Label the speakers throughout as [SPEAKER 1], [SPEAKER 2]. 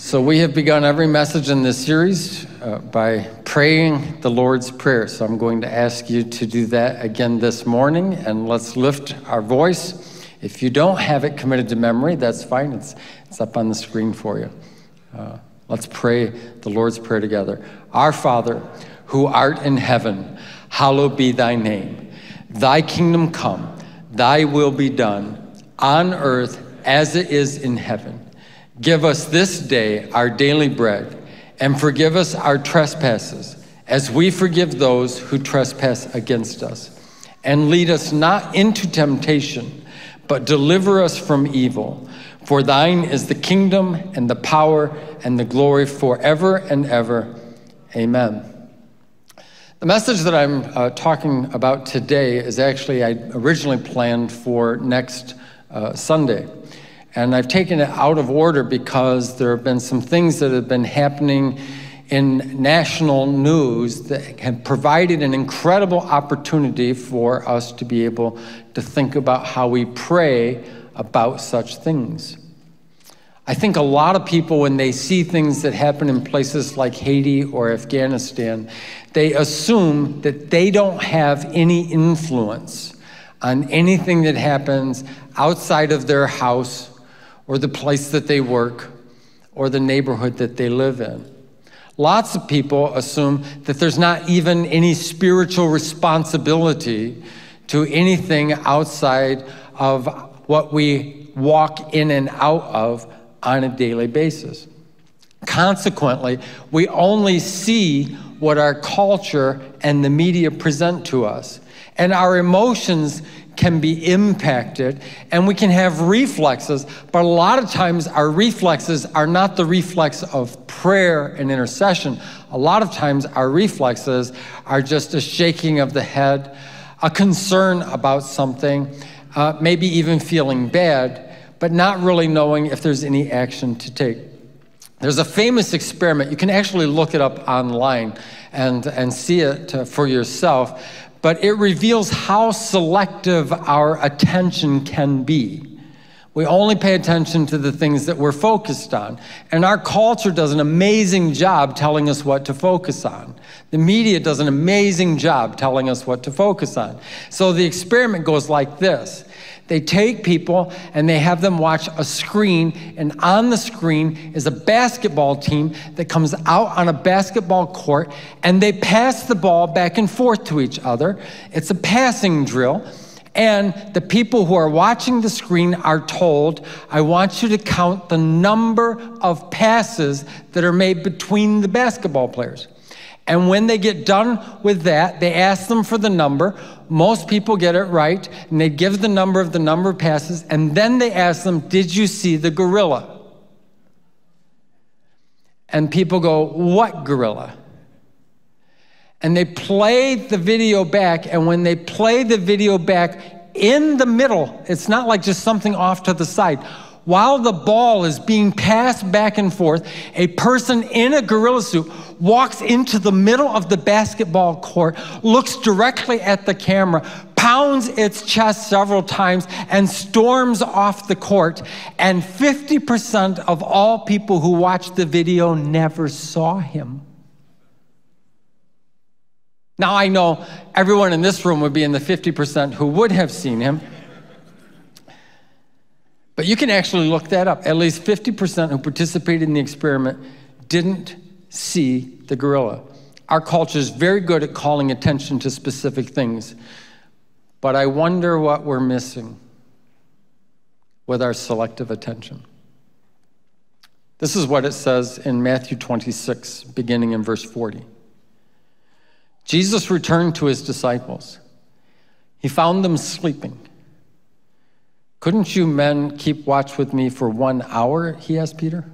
[SPEAKER 1] So, we have begun every message in this series uh, by praying the Lord's Prayer. So, I'm going to ask you to do that again this morning, and let's lift our voice. If you don't have it committed to memory, that's fine. It's, it's up on the screen for you. Uh, let's pray the Lord's Prayer together. Our Father, who art in heaven, hallowed be thy name. Thy kingdom come, thy will be done, on earth as it is in heaven. Give us this day our daily bread, and forgive us our trespasses, as we forgive those who trespass against us. And lead us not into temptation, but deliver us from evil. For thine is the kingdom, and the power, and the glory forever and ever. Amen. The message that I'm uh, talking about today is actually, I originally planned for next uh, Sunday. And I've taken it out of order because there have been some things that have been happening in national news that have provided an incredible opportunity for us to be able to think about how we pray about such things. I think a lot of people, when they see things that happen in places like Haiti or Afghanistan, they assume that they don't have any influence on anything that happens outside of their house or the place that they work or the neighborhood that they live in. Lots of people assume that there's not even any spiritual responsibility to anything outside of what we walk in and out of on a daily basis. Consequently, we only see what our culture and the media present to us. And our emotions can be impacted and we can have reflexes, but a lot of times our reflexes are not the reflex of prayer and intercession. A lot of times our reflexes are just a shaking of the head, a concern about something, uh, maybe even feeling bad, but not really knowing if there's any action to take. There's a famous experiment. You can actually look it up online and, and see it uh, for yourself but it reveals how selective our attention can be. We only pay attention to the things that we're focused on. And our culture does an amazing job telling us what to focus on. The media does an amazing job telling us what to focus on. So the experiment goes like this they take people and they have them watch a screen, and on the screen is a basketball team that comes out on a basketball court and they pass the ball back and forth to each other. It's a passing drill. And the people who are watching the screen are told, I want you to count the number of passes that are made between the basketball players. And when they get done with that, they ask them for the number. Most people get it right, and they give the number of the number of passes, and then they ask them, Did you see the gorilla? And people go, What gorilla? And they play the video back, and when they play the video back in the middle, it's not like just something off to the side while the ball is being passed back and forth, a person in a gorilla suit walks into the middle of the basketball court, looks directly at the camera, pounds its chest several times, and storms off the court. And 50% of all people who watched the video never saw him. Now, I know everyone in this room would be in the 50% who would have seen him. But you can actually look that up. At least 50% who participated in the experiment didn't see the gorilla. Our culture is very good at calling attention to specific things, but I wonder what we're missing with our selective attention. This is what it says in Matthew 26, beginning in verse 40. Jesus returned to his disciples. He found them sleeping. Couldn't you men keep watch with me for one hour? He asked Peter.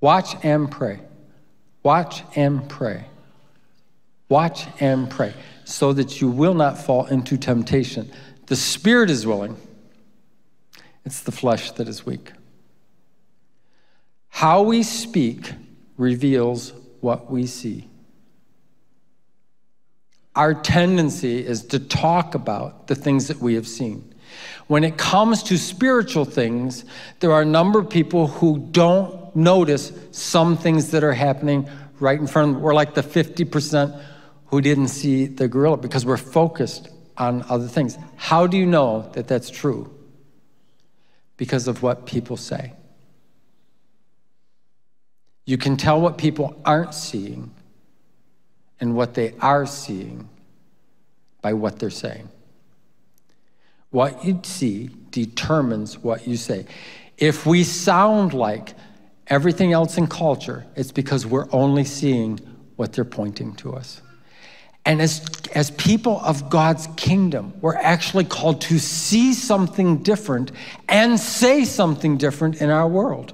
[SPEAKER 1] Watch and pray. Watch and pray. Watch and pray so that you will not fall into temptation. The spirit is willing, it's the flesh that is weak. How we speak reveals what we see. Our tendency is to talk about the things that we have seen. When it comes to spiritual things, there are a number of people who don't notice some things that are happening right in front of them. We're like the 50% who didn't see the gorilla because we're focused on other things. How do you know that that's true? Because of what people say. You can tell what people aren't seeing and what they are seeing by what they're saying. What you see determines what you say. If we sound like everything else in culture, it's because we're only seeing what they're pointing to us. And as, as people of God's kingdom, we're actually called to see something different and say something different in our world.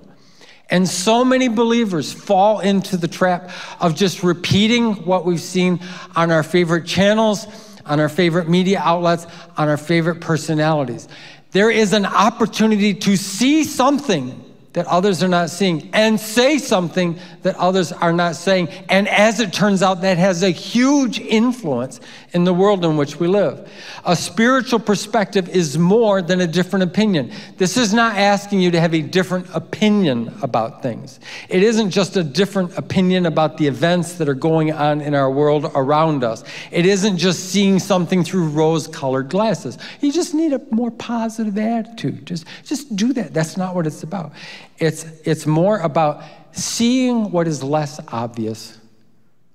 [SPEAKER 1] And so many believers fall into the trap of just repeating what we've seen on our favorite channels, on our favorite media outlets, on our favorite personalities. There is an opportunity to see something that others are not seeing and say something that others are not saying. And as it turns out, that has a huge influence in the world in which we live. A spiritual perspective is more than a different opinion. This is not asking you to have a different opinion about things. It isn't just a different opinion about the events that are going on in our world around us. It isn't just seeing something through rose colored glasses. You just need a more positive attitude. Just, just do that. That's not what it's about. It's, it's more about seeing what is less obvious,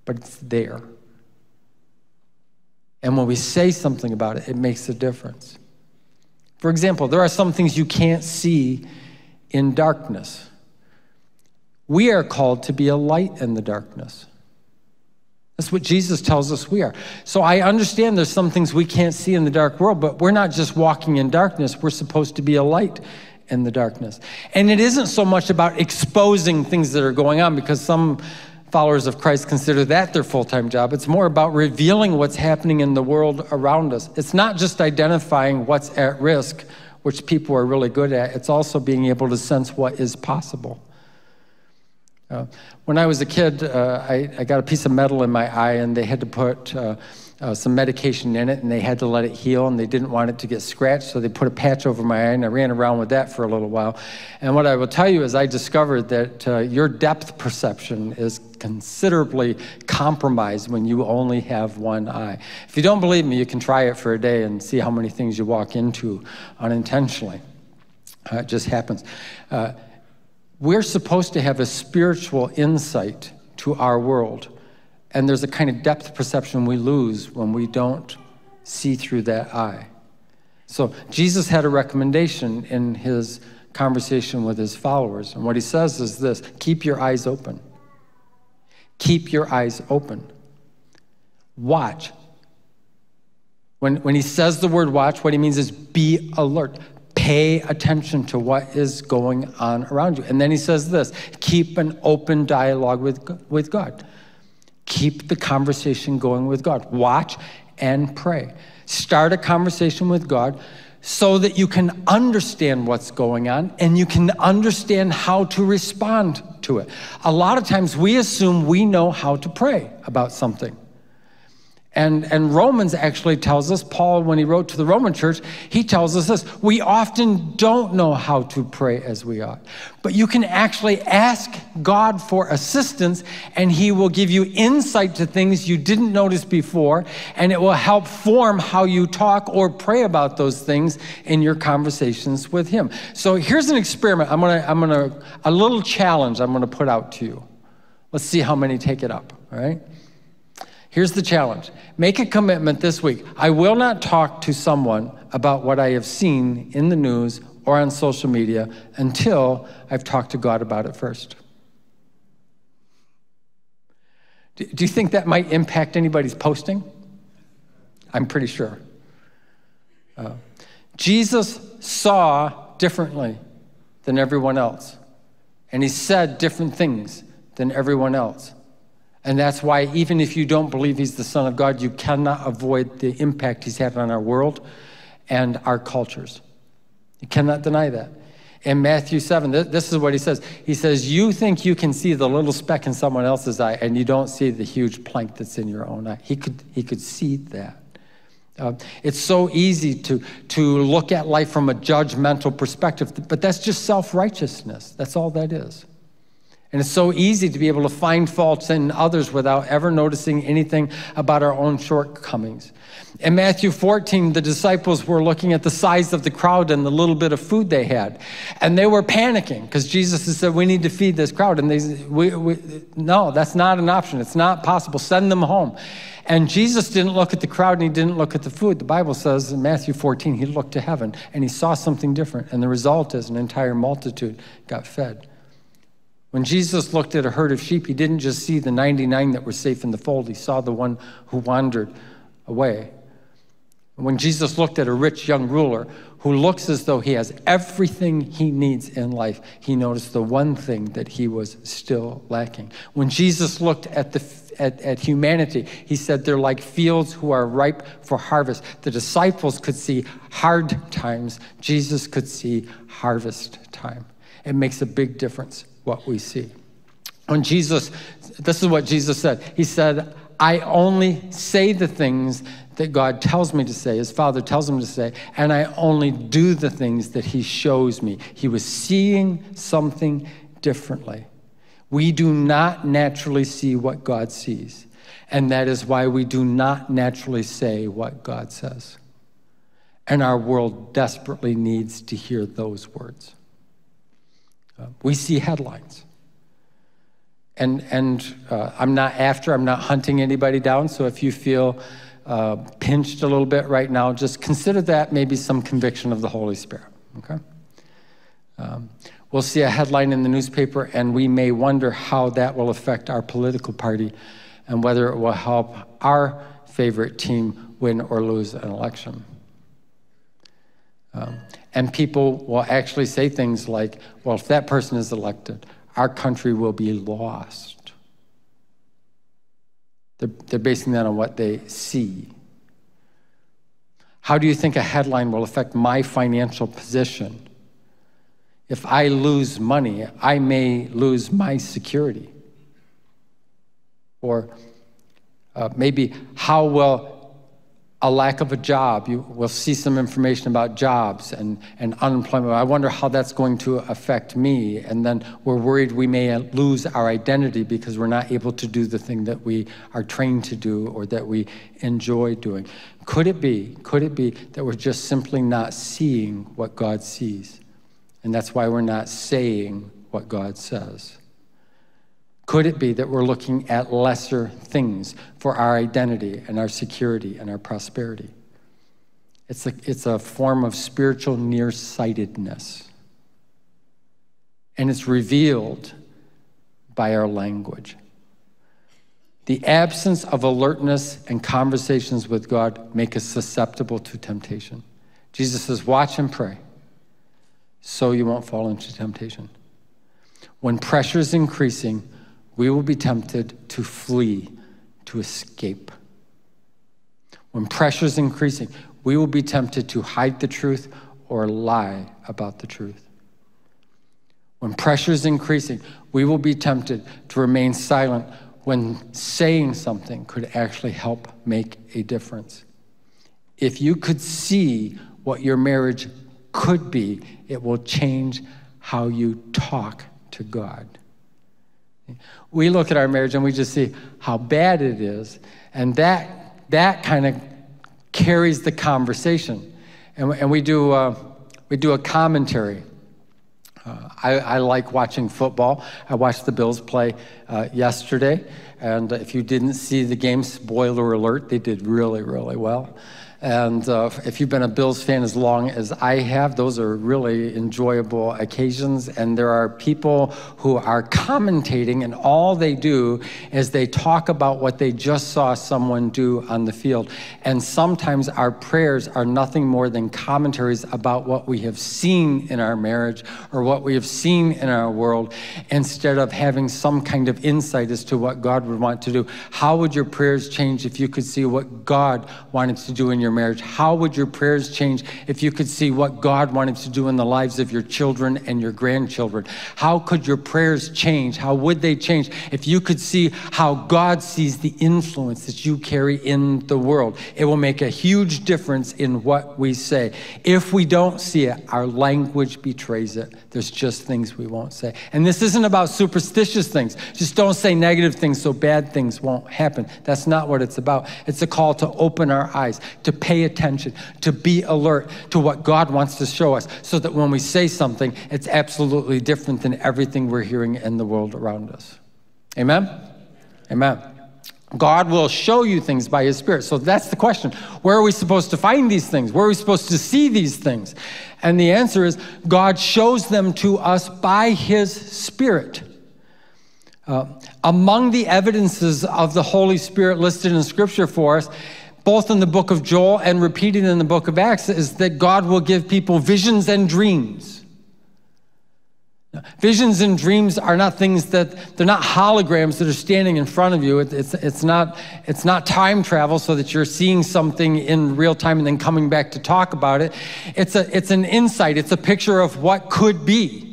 [SPEAKER 1] but it's there. And when we say something about it, it makes a difference. For example, there are some things you can't see in darkness. We are called to be a light in the darkness. That's what Jesus tells us we are. So I understand there's some things we can't see in the dark world, but we're not just walking in darkness, we're supposed to be a light in the darkness. And it isn't so much about exposing things that are going on because some followers of Christ consider that their full time job. It's more about revealing what's happening in the world around us. It's not just identifying what's at risk, which people are really good at, it's also being able to sense what is possible. Uh, when I was a kid, uh, I, I, got a piece of metal in my eye, and they had to put uh, uh, some medication in it and they had to let it heal and they didn't want it to get scratched, so they put a patch over my eye and I ran around with that for a little while. And what I will tell you is, I discovered that uh, your depth perception is considerably compromised when you only have one eye. If you don't believe me, you can try it for a day and see how many things you walk into unintentionally. Uh, it just happens. Uh, we're supposed to have a spiritual insight to our world and there's a kind of depth perception we lose when we don't see through that eye. So Jesus had a recommendation in his conversation with his followers. And what he says is this keep your eyes open. Keep your eyes open. Watch. When, when he says the word watch, what he means is be alert. Pay attention to what is going on around you. And then he says this keep an open dialogue with, with God. Keep the conversation going with God. Watch and pray. Start a conversation with God so that you can understand what's going on and you can understand how to respond to it. A lot of times we assume we know how to pray about something. And, and Romans actually tells us, Paul, when he wrote to the Roman church, he tells us this we often don't know how to pray as we ought. But you can actually ask God for assistance, and he will give you insight to things you didn't notice before, and it will help form how you talk or pray about those things in your conversations with him. So here's an experiment. I'm gonna, I'm gonna, a little challenge I'm gonna put out to you. Let's see how many take it up, all right? Here's the challenge make a commitment this week. I will not talk to someone about what I have seen in the news or on social media until I've talked to God about it first. Do you think that might impact anybody's posting? I'm pretty sure. Uh, Jesus saw differently than everyone else, and he said different things than everyone else. And that's why, even if you don't believe he's the Son of God, you cannot avoid the impact he's had on our world and our cultures. You cannot deny that. In Matthew 7, this is what he says. He says, You think you can see the little speck in someone else's eye, and you don't see the huge plank that's in your own eye. He could, he could see that. Uh, it's so easy to, to look at life from a judgmental perspective, but that's just self righteousness. That's all that is. And it's so easy to be able to find faults in others without ever noticing anything about our own shortcomings. In Matthew 14, the disciples were looking at the size of the crowd and the little bit of food they had. And they were panicking because Jesus has said, We need to feed this crowd. And they said, we, we, No, that's not an option. It's not possible. Send them home. And Jesus didn't look at the crowd and he didn't look at the food. The Bible says in Matthew 14, he looked to heaven and he saw something different. And the result is an entire multitude got fed. When Jesus looked at a herd of sheep, he didn't just see the 99 that were safe in the fold, he saw the one who wandered away. When Jesus looked at a rich young ruler who looks as though he has everything he needs in life, he noticed the one thing that he was still lacking. When Jesus looked at, the, at, at humanity, he said they're like fields who are ripe for harvest. The disciples could see hard times, Jesus could see harvest time. It makes a big difference what we see. When Jesus, this is what Jesus said He said, I only say the things that God tells me to say, his Father tells him to say, and I only do the things that he shows me. He was seeing something differently. We do not naturally see what God sees, and that is why we do not naturally say what God says. And our world desperately needs to hear those words. Uh, we see headlines. And, and uh, I'm not after, I'm not hunting anybody down, so if you feel uh, pinched a little bit right now, just consider that maybe some conviction of the Holy Spirit, okay? Um, we'll see a headline in the newspaper, and we may wonder how that will affect our political party and whether it will help our favorite team win or lose an election. Um, and people will actually say things like, well, if that person is elected, our country will be lost. They're, they're basing that on what they see. How do you think a headline will affect my financial position? If I lose money, I may lose my security. Or uh, maybe how will a lack of a job. You will see some information about jobs and, and unemployment. I wonder how that's going to affect me. And then we're worried we may lose our identity because we're not able to do the thing that we are trained to do or that we enjoy doing. Could it be, could it be that we're just simply not seeing what God sees? And that's why we're not saying what God says. Could it be that we're looking at lesser things for our identity and our security and our prosperity? It's a, it's a form of spiritual nearsightedness. And it's revealed by our language. The absence of alertness and conversations with God make us susceptible to temptation. Jesus says, Watch and pray so you won't fall into temptation. When pressure is increasing, we will be tempted to flee, to escape. When pressure is increasing, we will be tempted to hide the truth or lie about the truth. When pressure is increasing, we will be tempted to remain silent when saying something could actually help make a difference. If you could see what your marriage could be, it will change how you talk to God. We look at our marriage and we just see how bad it is, and that, that kind of carries the conversation. And, and we, do, uh, we do a commentary. Uh, I, I, like watching football. I watched the Bills play uh, yesterday, and if you didn't see the game, spoiler alert, they did really, really well. And uh, if you've been a Bills fan as long as I have, those are really enjoyable occasions. And there are people who are commentating, and all they do is they talk about what they just saw someone do on the field. And sometimes our prayers are nothing more than commentaries about what we have seen in our marriage or what we have seen in our world, instead of having some kind of insight as to what God would want to do. How would your prayers change if you could see what God wanted to do in your your marriage? How would your prayers change if you could see what God wanted to do in the lives of your children and your grandchildren? How could your prayers change? How would they change if you could see how God sees the influence that you carry in the world? It will make a huge difference in what we say. If we don't see it, our language betrays it. There's just things we won't say. And this isn't about superstitious things. Just don't say negative things so bad things won't happen. That's not what it's about. It's a call to open our eyes, to pay attention, to be alert to what God wants to show us so that when we say something, it's absolutely different than everything we're hearing in the world around us. Amen? Amen. God will show you things by His Spirit. So that's the question. Where are we supposed to find these things? Where are we supposed to see these things? And the answer is God shows them to us by His Spirit. Uh, among the evidences of the Holy Spirit listed in Scripture for us, both in the book of Joel and repeated in the book of Acts, is that God will give people visions and dreams. Visions and dreams are not things that they're not holograms that are standing in front of you. it's, it's, not, it's not time travel so that you're seeing something in real time and then coming back to talk about it. It's, a, it's an insight, it's a picture of what could be.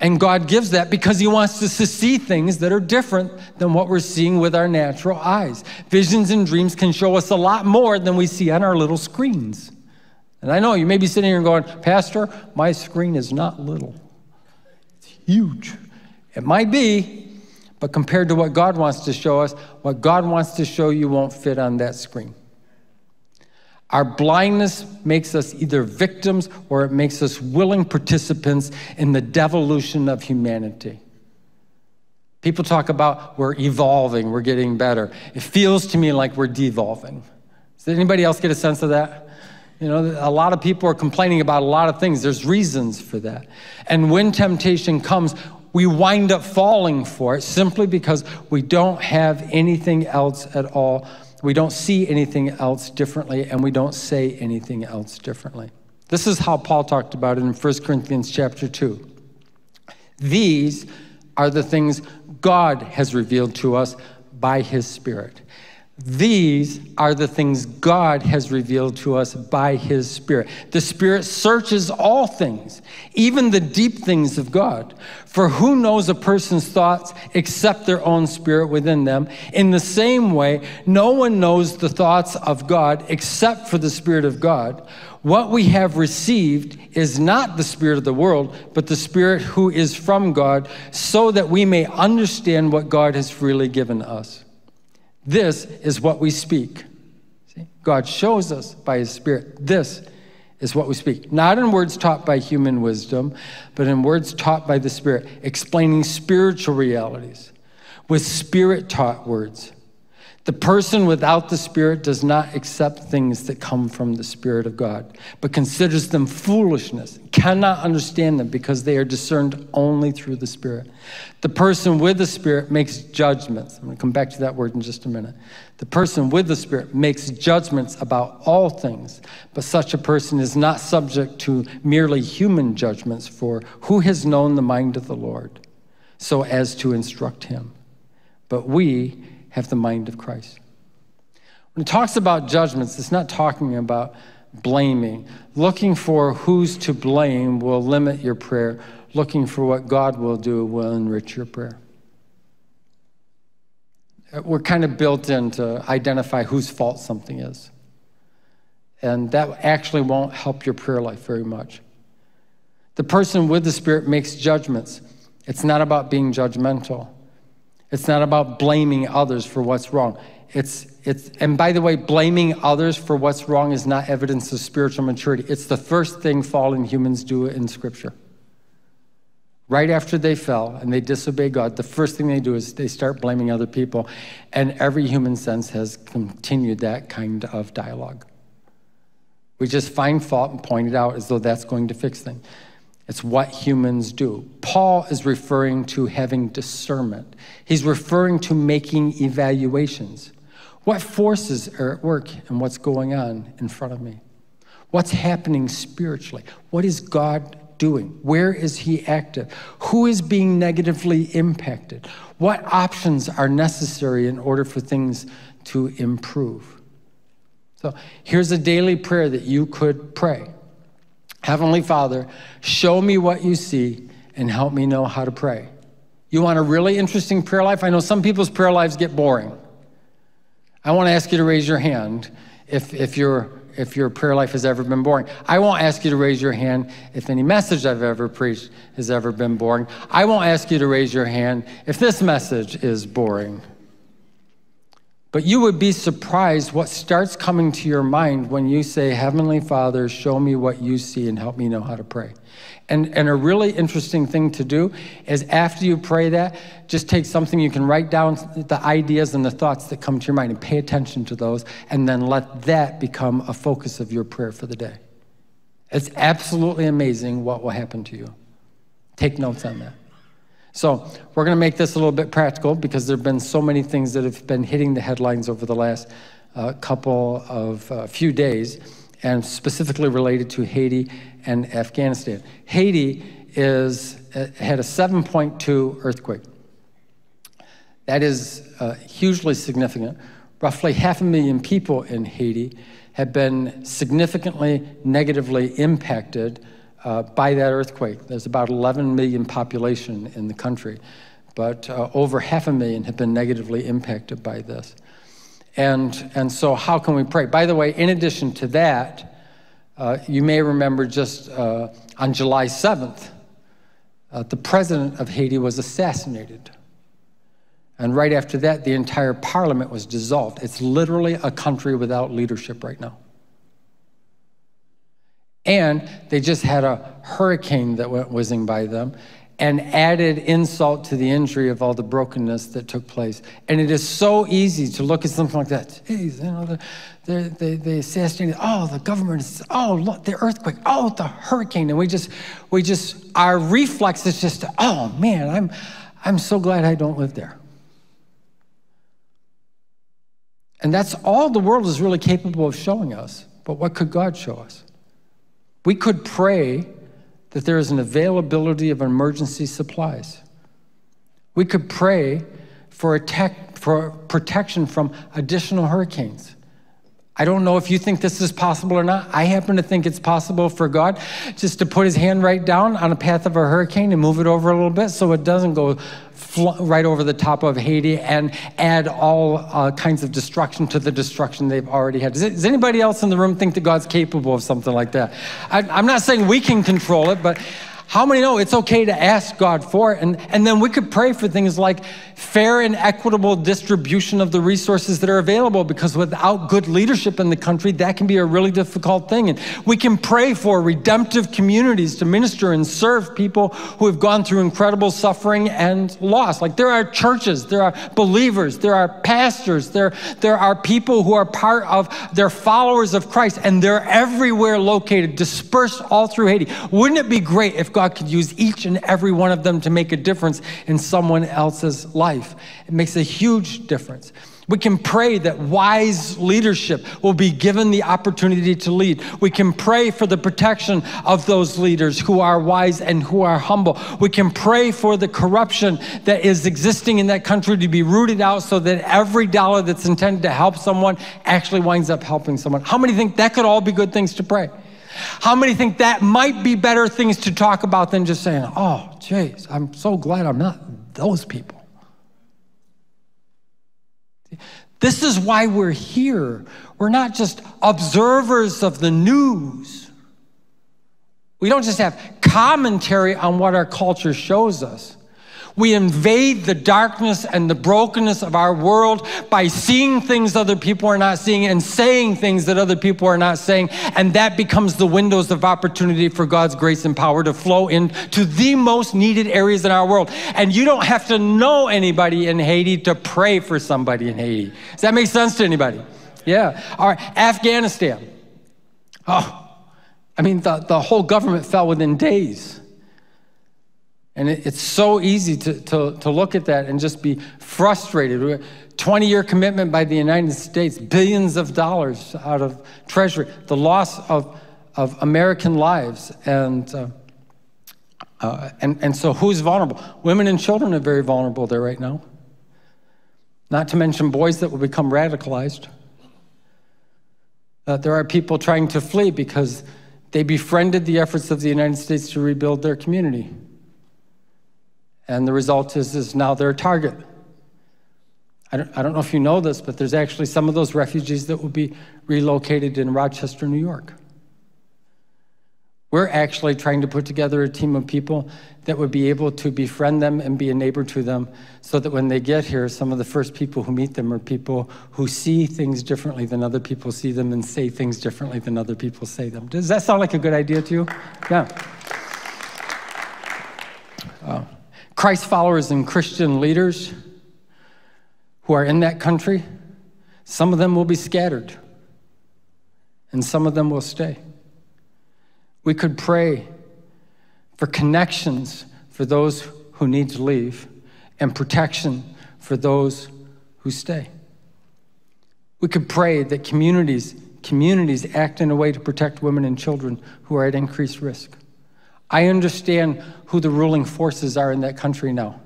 [SPEAKER 1] And God gives that because He wants us to see things that are different than what we're seeing with our natural eyes. Visions and dreams can show us a lot more than we see on our little screens. And I know you may be sitting here going, Pastor, my screen is not little, it's huge. It might be, but compared to what God wants to show us, what God wants to show you won't fit on that screen. Our blindness makes us either victims or it makes us willing participants in the devolution of humanity. People talk about we're evolving, we're getting better. It feels to me like we're devolving. Does anybody else get a sense of that? You know, a lot of people are complaining about a lot of things. There's reasons for that. And when temptation comes, we wind up falling for it simply because we don't have anything else at all we don't see anything else differently, and we don't say anything else differently. This is how Paul talked about it in 1 Corinthians chapter 2. These are the things God has revealed to us by his Spirit. These are the things God has revealed to us by His Spirit. The Spirit searches all things, even the deep things of God. For who knows a person's thoughts except their own spirit within them? In the same way, no one knows the thoughts of God except for the Spirit of God. What we have received is not the Spirit of the world, but the Spirit who is from God, so that we may understand what God has freely given us. This is what we speak. See? God shows us by His Spirit. This is what we speak. Not in words taught by human wisdom, but in words taught by the Spirit, explaining spiritual realities with Spirit taught words. The person without the Spirit does not accept things that come from the Spirit of God, but considers them foolishness, cannot understand them because they are discerned only through the Spirit. The person with the Spirit makes judgments. I'm going to come back to that word in just a minute. The person with the Spirit makes judgments about all things, but such a person is not subject to merely human judgments, for who has known the mind of the Lord so as to instruct him? But we, have the mind of Christ. When it talks about judgments, it's not talking about blaming. Looking for who's to blame will limit your prayer. Looking for what God will do will enrich your prayer. We're kind of built in to identify whose fault something is. And that actually won't help your prayer life very much. The person with the Spirit makes judgments. It's not about being judgmental. It's not about blaming others for what's wrong. It's, it's, and by the way, blaming others for what's wrong is not evidence of spiritual maturity. It's the first thing fallen humans do in Scripture. Right after they fell and they disobey God, the first thing they do is they start blaming other people. And every human sense has continued that kind of dialogue. We just find fault and point it out as though that's going to fix things. It's what humans do. Paul is referring to having discernment. He's referring to making evaluations. What forces are at work and what's going on in front of me? What's happening spiritually? What is God doing? Where is He active? Who is being negatively impacted? What options are necessary in order for things to improve? So here's a daily prayer that you could pray Heavenly Father, show me what you see and help me know how to pray. You want a really interesting prayer life? I know some people's prayer lives get boring. I want to ask you to raise your hand if, if, your, if your prayer life has ever been boring. I won't ask you to raise your hand if any message I've ever preached has ever been boring. I won't ask you to raise your hand if this message is boring. But you would be surprised what starts coming to your mind when you say, Heavenly Father, show me what you see and help me know how to pray. And, and a really interesting thing to do is after you pray that, just take something you can write down the ideas and the thoughts that come to your mind and pay attention to those, and then let that become a focus of your prayer for the day. It's absolutely amazing what will happen to you. Take notes on that. So, we're going to make this a little bit practical because there have been so many things that have been hitting the headlines over the last uh, couple of uh, few days, and specifically related to Haiti and Afghanistan. Haiti is, uh, had a 7.2 earthquake. That is uh, hugely significant. Roughly half a million people in Haiti have been significantly negatively impacted uh, by that earthquake. There's about 11 million population in the country, but uh, over half a million have been negatively impacted by this. And, and so, how can we pray? By the way, in addition to that, uh, you may remember just uh, on July 7th, uh, the president of Haiti was assassinated. And right after that, the entire parliament was dissolved. It's literally a country without leadership right now. And they just had a hurricane that went whizzing by them and added insult to the injury of all the brokenness that took place. And it is so easy to look at something like that. You know, they, they, they assassinated, oh, the government, is, oh, look, the earthquake, oh, the hurricane. And we just, we just, our reflex is just, oh, man, I'm, I'm so glad I don't live there. And that's all the world is really capable of showing us. But what could God show us? We could pray that there is an availability of emergency supplies. We could pray for, tech, for protection from additional hurricanes. I don't know if you think this is possible or not. I happen to think it's possible for God just to put his hand right down on a path of a hurricane and move it over a little bit so it doesn't go right over the top of Haiti and add all uh, kinds of destruction to the destruction they've already had. Does, it, does, anybody else in the room think that God's capable of something like that? I, I'm not saying we can control it, but how many know it's okay to ask God for it? And, and then we could pray for things like fair and equitable distribution of the resources that are available because without good leadership in the country, that can be a really difficult thing. And we can pray for redemptive communities to minister and serve people who have gone through incredible suffering and loss. Like there are churches, there are believers, there are pastors, there, there are people who are part of, they're followers of Christ, and they're everywhere located, dispersed all through Haiti. Wouldn't it be great if God God could use each and every one of them to make a difference in someone else's life. It makes a huge difference. We can pray that wise leadership will be given the opportunity to lead. We can pray for the protection of those leaders who are wise and who are humble. We can pray for the corruption that is existing in that country to be rooted out so that every dollar that's intended to help someone actually winds up helping someone. How many think that could all be good things to pray? How many think that might be better things to talk about than just saying, oh, jeez, I'm so glad I'm not those people? This is why we're here. We're not just observers of the news. We don't just have commentary on what our culture shows us. We invade the darkness and the brokenness of our world by seeing things other people are not seeing and saying things that other people are not saying. And that becomes the windows of opportunity for God's grace and power to flow into the most needed areas in our world. And you don't have to know anybody in Haiti to pray for somebody in Haiti. Does that make sense to anybody? Yeah. All right. Afghanistan. Oh, I mean, the, the whole government fell within days. And it, it's so easy to, to, to look at that and just be frustrated. 20 year commitment by the United States, billions of dollars out of Treasury, the loss of, of American lives. And, uh, uh, and, and so, who's vulnerable? Women and children are very vulnerable there right now. Not to mention boys that will become radicalized. Uh, there are people trying to flee because they befriended the efforts of the United States to rebuild their community. And the result is, is now they're a target. I don't, I don't know if you know this, but there's actually some of those refugees that will be relocated in Rochester, New York. We're actually trying to put together a team of people that would be able to befriend them and be a neighbor to them so that when they get here, some of the first people who meet them are people who see things differently than other people see them and say things differently than other people say them. Does that sound like a good idea to you? Yeah. Uh, Christ followers and Christian leaders who are in that country, some of them will be scattered and some of them will stay. We could pray for connections for those who need to leave and protection for those who stay. We could pray that communities communities act in a way to protect women and children who are at increased risk. I understand who the ruling forces are in that country now.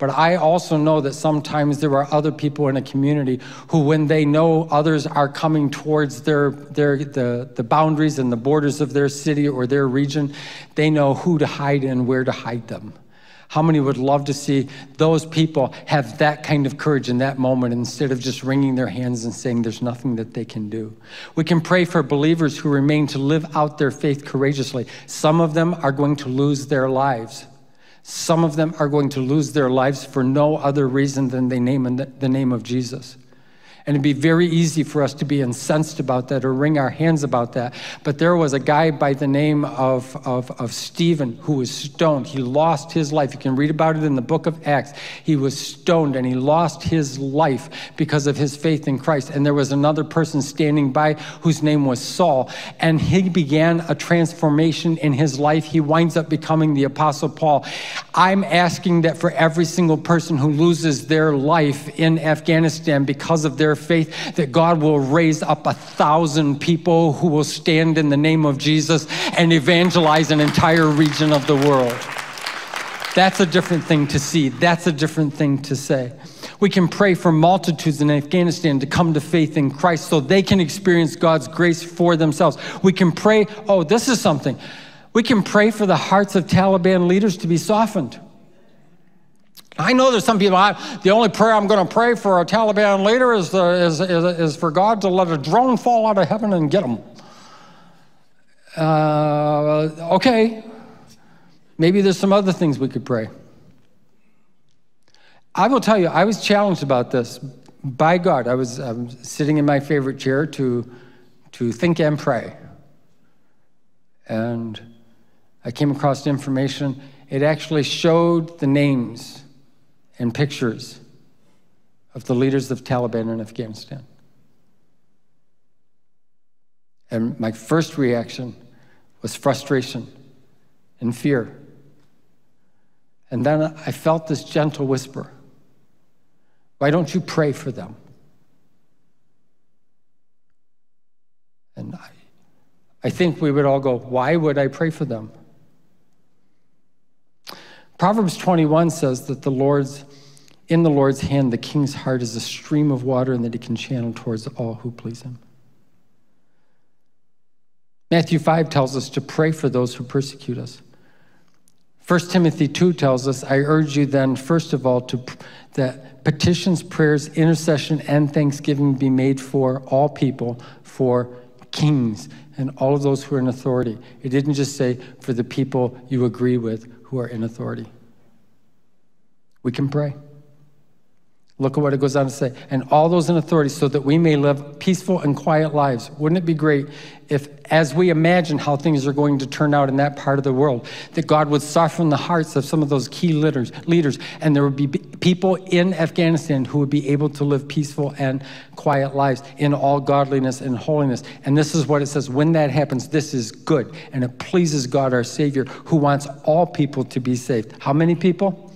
[SPEAKER 1] But I also know that sometimes there are other people in a community who, when they know others are coming towards their, their, the, the boundaries and the borders of their city or their region, they know who to hide and where to hide them. How many would love to see those people have that kind of courage in that moment instead of just wringing their hands and saying there's nothing that they can do? We can pray for believers who remain to live out their faith courageously. Some of them are going to lose their lives. Some of them are going to lose their lives for no other reason than they name the name of Jesus. And it'd be very easy for us to be incensed about that or wring our hands about that. But there was a guy by the name of, of, of Stephen who was stoned. He lost his life. You can read about it in the book of Acts. He was stoned and he lost his life because of his faith in Christ. And there was another person standing by whose name was Saul. And he began a transformation in his life. He winds up becoming the Apostle Paul. I'm asking that for every single person who loses their life in Afghanistan because of their their faith, that God will raise up a thousand people who will stand in the name of Jesus and evangelize an entire region of the world. That's a different thing to see. That's a different thing to say. We can pray for multitudes in Afghanistan to come to faith in Christ so they can experience God's grace for themselves. We can pray, oh, this is something. We can pray for the hearts of Taliban leaders to be softened. I know there's some people, I, the only prayer I'm going to pray for a Taliban leader is, the, is, is, is, for God to let a drone fall out of heaven and get them. Uh, okay, maybe there's some other things we could pray. I will tell you, I was challenged about this by God. I was um, sitting in my favorite chair to, to think and pray. And I came across information. It actually showed the names and pictures of the leaders of Taliban in Afghanistan. And my first reaction was frustration and fear. And then I felt this gentle whisper Why don't you pray for them? And I, I think we would all go, Why would I pray for them? Proverbs 21 says that the Lord's in the Lord's hand the king's heart is a stream of water and that he can channel towards all who please him. Matthew 5 tells us to pray for those who persecute us. 1 Timothy 2 tells us, I urge you then, first of all, to, that petitions, prayers, intercession, and thanksgiving be made for all people, for kings, and all of those who are in authority. It didn't just say for the people you agree with who are in authority. We can pray. Look at what it goes on to say. And all those in authority, so that we may live peaceful and quiet lives. Wouldn't it be great if, as we imagine how things are going to turn out in that part of the world, that God would soften the hearts of some of those key leaders, leaders and there would be people in Afghanistan who would be able to live peaceful and quiet lives in all godliness and holiness. And this is what it says when that happens, this is good. And it pleases God, our Savior, who wants all people to be saved. How many people?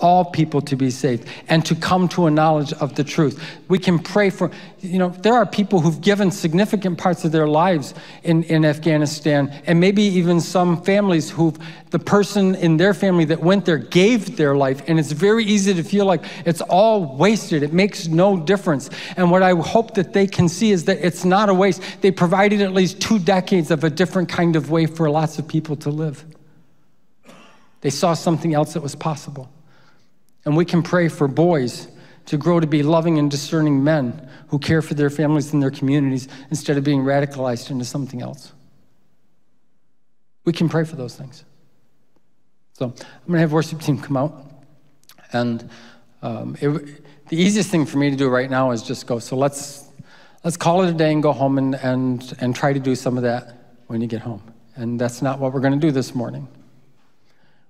[SPEAKER 1] All people to be saved and to come to a knowledge of the truth. We can pray for, you know, there are people who've given significant parts of their lives in, in Afghanistan, and maybe even some families who've, the person in their family that went there gave their life, and it's very easy to feel like it's all wasted. It makes no difference. And what I hope that they can see is that it's not a waste. They provided at least two decades of a different kind of way for lots of people to live. They saw something else that was possible. And we can pray for boys to grow to be loving and discerning men who care for their families and their communities instead of being radicalized into something else. We can pray for those things. So I'm going to have worship team come out. And um, it, the easiest thing for me to do right now is just go, so let's, let's call it a day and go home and, and, and try to do some of that when you get home. And that's not what we're going to do this morning.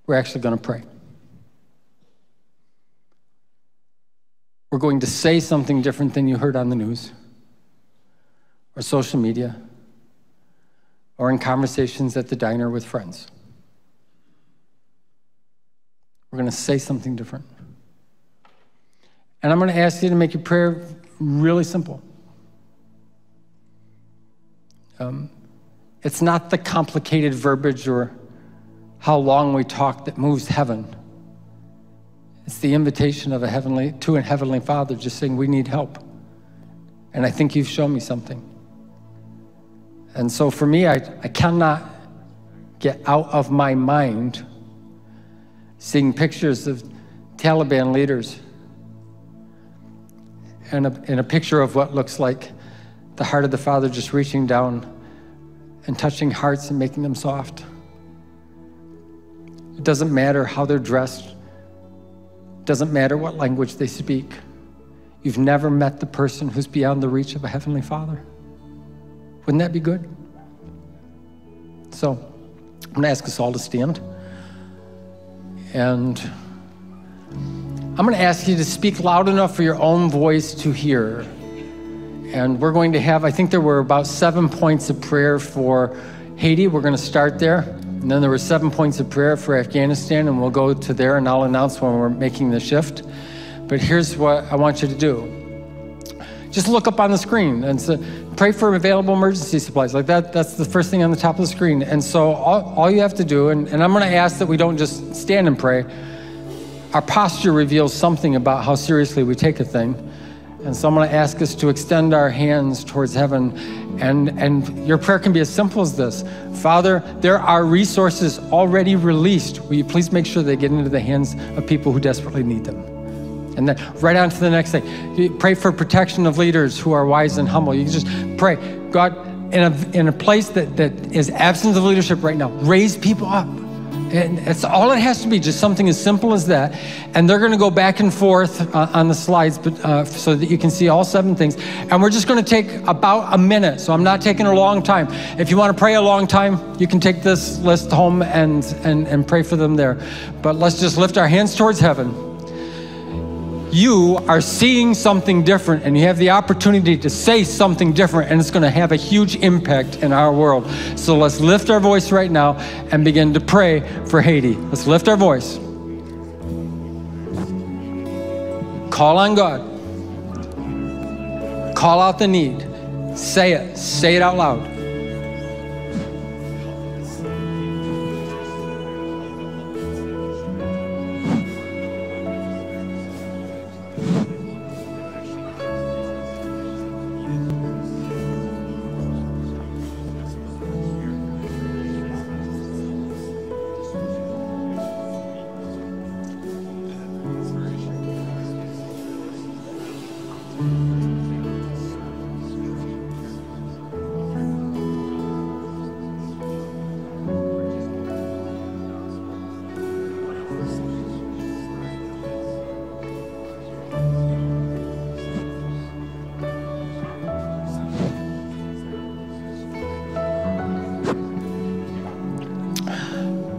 [SPEAKER 1] We're actually going to pray. We're going to say something different than you heard on the news or social media or in conversations at the diner with friends. We're going to say something different. And I'm going to ask you to make your prayer really simple. Um, it's not the complicated verbiage or how long we talk that moves heaven. It's the invitation of a heavenly to a heavenly Father just saying we need help. And I think you've shown me something. And so for me, I, I cannot get out of my mind seeing pictures of Taliban leaders and a, and a picture of what looks like the heart of the Father just reaching down and touching hearts and making them soft. It doesn't matter how they're dressed doesn't matter what language they speak. You've never met the person who's beyond the reach of a Heavenly Father. Wouldn't that be good? So, I'm going to ask us all to stand. And I'm going to ask you to speak loud enough for your own voice to hear. And we're going to have, I think there were about seven points of prayer for Haiti. We're going to start there. And then there were seven points of prayer for Afghanistan, and we'll go to there and I'll announce when we're making the shift. But here's what I want you to do just look up on the screen and say, pray for available emergency supplies. Like that, that's the first thing on the top of the screen. And so all, all you have to do, and, and I'm going to ask that we don't just stand and pray, our posture reveals something about how seriously we take a thing. And so I'm going to ask us to extend our hands towards heaven. And, and your prayer can be as simple as this Father, there are resources already released. Will you please make sure they get into the hands of people who desperately need them? And then right on to the next thing. Pray for protection of leaders who are wise and humble. You just pray, God, in a, in a place that, that is absence of leadership right now, raise people up. And it's all it has to be, just something as simple as that. And they're going to go back and forth uh, on the slides, but uh, so that you can see all seven things. And we're just going to take about a minute. So I'm not taking a long time. If you want to pray a long time, you can take this list home and and and pray for them there. But let's just lift our hands towards heaven you are seeing something different and you have the opportunity to say something different and it's going to have a huge impact in our world. So let's lift our voice right now and begin to pray for Haiti. Let's lift our voice. Call on God. Call out the need. Say it. Say it out loud.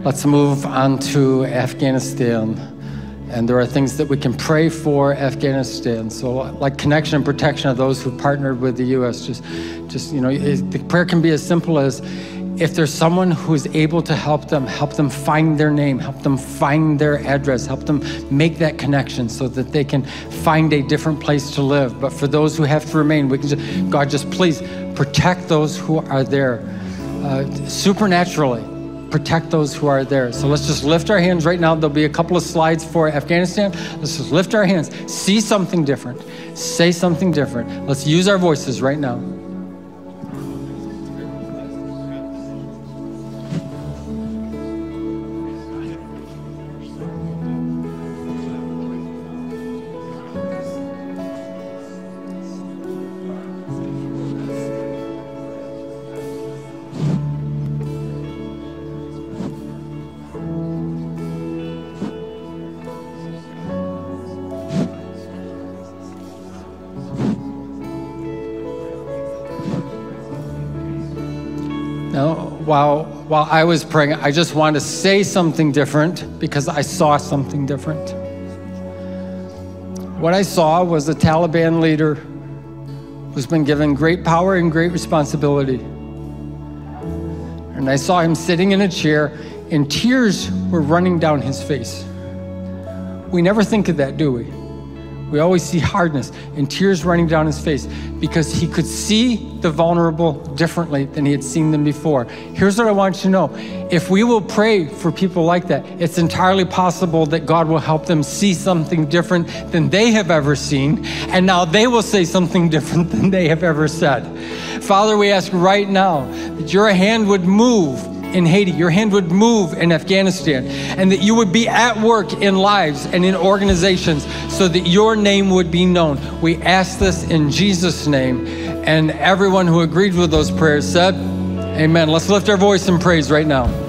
[SPEAKER 1] Let's move on to Afghanistan. And there are things that we can pray for Afghanistan. So, like connection and protection of those who partnered with the U.S. Just, just you know, the prayer can be as simple as if there's someone who is able to help them, help them find their name, help them find their address, help them make that connection so that they can find a different place to live. But for those who have to remain, we can just, God, just please protect those who are there uh, supernaturally. Protect those who are there. So let's just lift our hands right now. There'll be a couple of slides for Afghanistan. Let's just lift our hands. See something different. Say something different. Let's use our voices right now. Now, while, while I was praying, I just wanted to say something different because I saw something different. What I saw was a Taliban leader who's been given great power and great responsibility. And I saw him sitting in a chair, and tears were running down his face. We never think of that, do we? We always see hardness and tears running down his face because he could see the vulnerable differently than he had seen them before. Here's what I want you to know if we will pray for people like that, it's entirely possible that God will help them see something different than they have ever seen, and now they will say something different than they have ever said. Father, we ask right now that your hand would move in Haiti, your hand would move in Afghanistan, and that you would be at work in lives and in organizations so that your name would be known. We ask this in Jesus' name. And everyone who agreed with those prayers said, Amen. Let's lift our voice in praise right now.